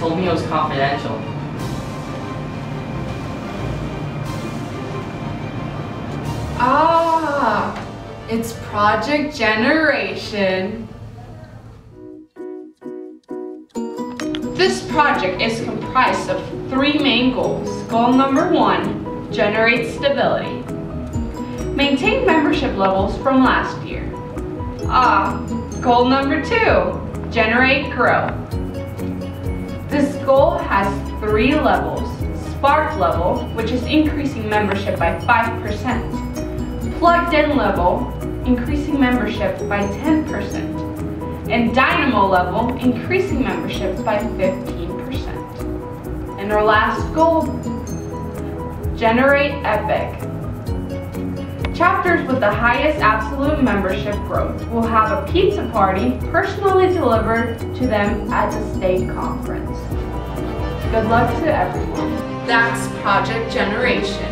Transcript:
told me it was confidential. Ah, it's Project Generation. This project is comprised of three main goals. Goal number one, generate stability. Maintain membership levels from last year. Ah, goal number two, generate growth. This goal has three levels. Spark level, which is increasing membership by 5%. Plugged in level, increasing membership by 10%. And Dynamo level, increasing membership by 15%. And our last goal, generate Epic. With the highest absolute membership growth will have a pizza party personally delivered to them at the state conference. Good luck to everyone. That's Project Generation.